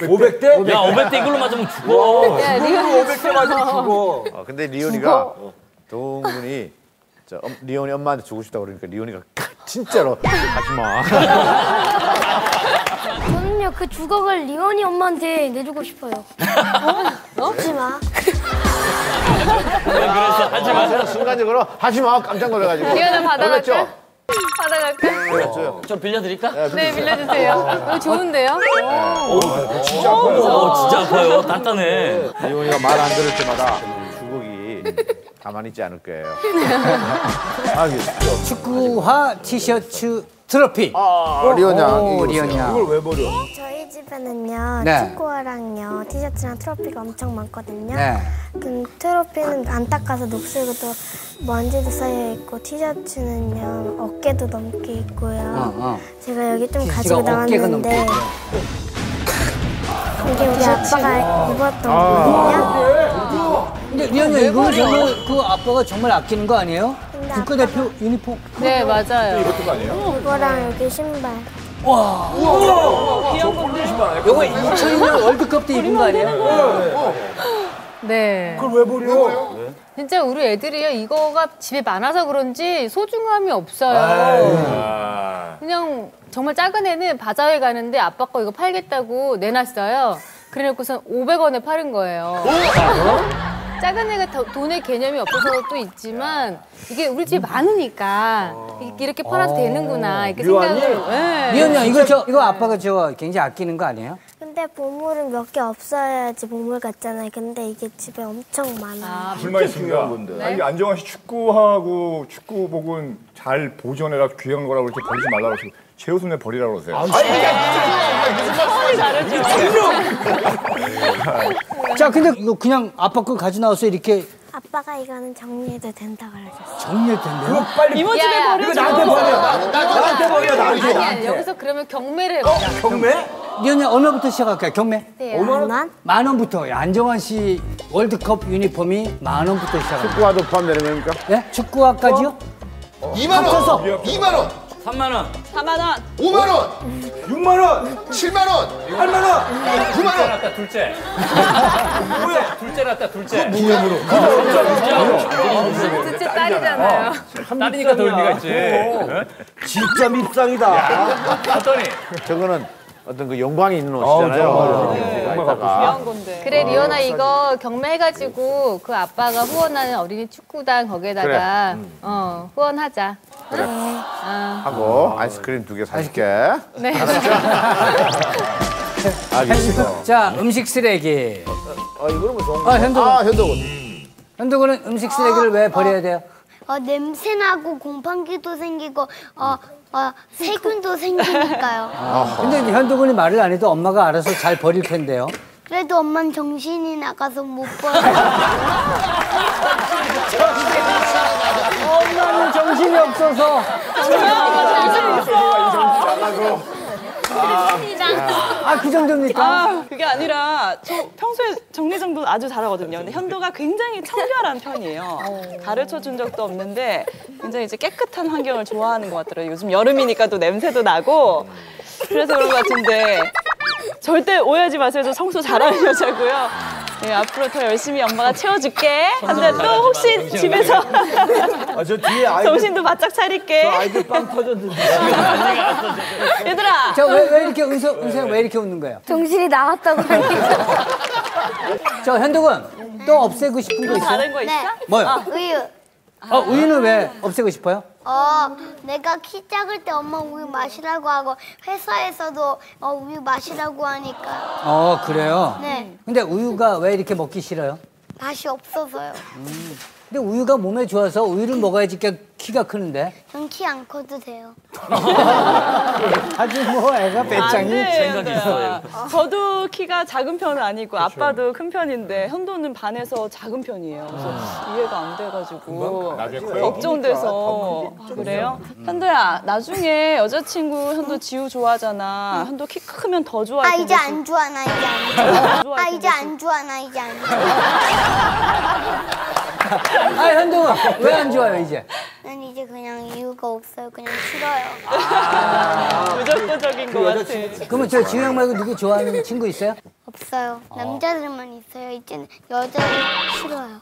500대? 야 500대 이걸로 맞으면 죽어. 야, 리온이 500대 맞으면 죽어. 어, 근데 리온이가 동훈이 저 엄- 리온이 엄마한테 주고 싶다 그러니까 리온이가 진짜로 하지 마. 저는요 그 주걱을 리온이 엄마한테 내주고 싶어요. 먹지 마. 그래서 하지 마. 제가 순간적으로 하지 마 깜짝 놀라가지고. 리온아 받아갈까? 그랬죠? 받아갈까? 그랬죠. 좀 빌려드릴까? 네, 빌려주세요. 이거 좋은데요? 오 진짜 아파요. 단단해. 리온이가 말 안 들을 때마다 주걱이 가만히 있지 않을 거예요. 알겠어. 축구화 티셔츠 트로피. 아, 리온 양. 오, 이거 리온 양. 이걸 왜 버려? 저희 집에는요 네. 축구화랑요 티셔츠랑 트로피가 엄청 많거든요. 네. 그 트로피는 안 닦아서 녹슬고 또 먼지도 쌓여 있고 티셔츠는요 어깨도 넘게 있고요. 어, 어. 제가 여기 좀 가지고 나왔는데. 이게 우리 아빠가 입었던 거거든요. 근데 양 이거 정말 그 아빠가 정말 아끼는 거 아니에요? 국가대표 유니폼. 네, 맞아요. 이거랑 여기 신발. 요거 2002년 월드컵 때 입은 거 아니에요? 네. 그걸 왜 버려? 진짜 우리 애들이요, 이거가 집에 많아서 그런지 소중함이 없어요. 아. 그냥 정말 작은 애는 바자회 가는데 아빠 거 이거 팔겠다고 내놨어요. 그래 놓고선 500원에 파는 거예요. 작은 애가 더- 돈의 개념이 없어서도 있지만 이게 우리 집에 많으니까 이렇게- 이렇게 팔아도 되는구나 이렇게 류한이? 생각을 네. 양 이거 저 이거 아빠가 저 굉장히 아끼는 거 아니에요? 근데 보물은 몇 개 없어야지 보물 같잖아요. 근데 이게 집에 엄청 많아요. 아, 불만 있습니다. 아, 이 안정환 씨 축구하고 축구복은 잘 보존해라 귀한 거라고 이렇게 버리지 말라고 그러시고 제 옷은 왜 버리라고 그러세요? 자, 근데 이거 그냥 아빠 거 가져 나와서 이렇게 아빠가 이거는 정리해도 된다 그러셨어요. 정리할 텐데요? 빨리 이모 집에 버려. 이거 나한테 버려. 나, 나, 나한테 버려. 나한테. 아니 아니 여기서 그러면 경매를 해보자. 경매? 양 얼마부터 시작할까요? 경매? 네, 만 원? 만 원부터. 안정환 씨 월드컵 유니폼이 만 원부터 시작합니다. 축구화도 포함되는 겁니까? 네? 축구화까지요? 2만 원, 합쳐서 2만 원, 3만 원. 4만 원. 5만 원, 6만 원, 7만 원, 8만 원. 9만 원. 낳았다 둘째. 둘째 낳았다 둘째. 둘째 딸이잖아요. 딸이니까 더 의미가 있지. 진짜 밉상이다. 봤더니 저거는 어떤 그 영광이 있는 옷이잖아요. 정말 갖고 싶어. 그래 리오나 이거 경매해가지고 그 아빠가 후원하는 어린이 축구단 거기에다가 어 후원하자. 하고 아이스크림 두 개 사줄게. 네. 알겠어. 자, 음식 쓰레기. 아 이거는 뭐 좋은 아, 거. 현도군. 아 현도군. 현도군은 음식 쓰레기를 왜 버려야 돼요? 어, 냄새 나고 곰팡이도 생기고 어, 어, 세균도 생기니까요. 근데 이제 현도군이 말을 안 해도 엄마가 알아서 잘 버릴 텐데요. 그래도 엄마는 정신이 나가서 못 버려. 엄마는 정신이 없어서. 아, 그 정도입니까? 아, 그게 아니라 저 평소에 정리정돈 아주 잘하거든요. 근데 현도가 굉장히 청결한 편이에요. 가르쳐 준 적도 없는데 굉장히 이제 깨끗한 환경을 좋아하는 것 같더라고요. 요즘 여름이니까 또 냄새도 나고 그래서 그런 것 같은데 절대 오해하지 마세요. 저 청소 잘하는 여자고요. 네, 앞으로 더 열심히 엄마가 채워줄게. 근데 또 혹시 집에서 아, 저 뒤에 아이들, 정신도 바짝 차릴게. 아이들 빵 터졌는데. 얘들아. 자, 왜, 왜 이렇게 은서, 은서야 왜 이렇게 웃는 거예요? 정신이 나갔다고 하니까. 저 현도군, 또 없애고 싶은 거 있어요? 다른 거 있어? 뭐요? 우유. 어, 우유는 왜 없애고 싶어요? 어, 내가 키 작을 때 엄마 우유 마시라고 하고 회사에서도 어, 우유 마시라고 하니까 어, 그래요? 네 근데 우유가 왜 이렇게 먹기 싫어요? 맛이 없어서요. 근데 우유가 몸에 좋아서 우유를 먹어야지 키- 키가 크는데. 전 키 안 커도 돼요. 아주 뭐 애가 배짱이. 생각이 있어요. 저도 키가 작은 편은 아니고 아빠도 큰 편인데 현도는 반에서 작은 편이에요. 그래서 이해가 안 돼가지고. 걱정돼서 아, 그래요? 현도야 나중에 여자친구 현도 지우 좋아하잖아. 현도 키 크면 더 좋아할 아 텐데. 이제 안 좋아 나 이제 안 좋아. 아 이제 안 좋아 나 이제 안 좋아. 아, 현도군, 왜안 좋아요, 이제? 난 이제 그냥 이유가 없어요. 그냥 싫어요. 무조건적인 것 같아. 그러면 저 지우 형 말고 누구 좋아하는 친구 있어요? 없어요. 남자들만 있어요. 이제는 여자를 싫어요.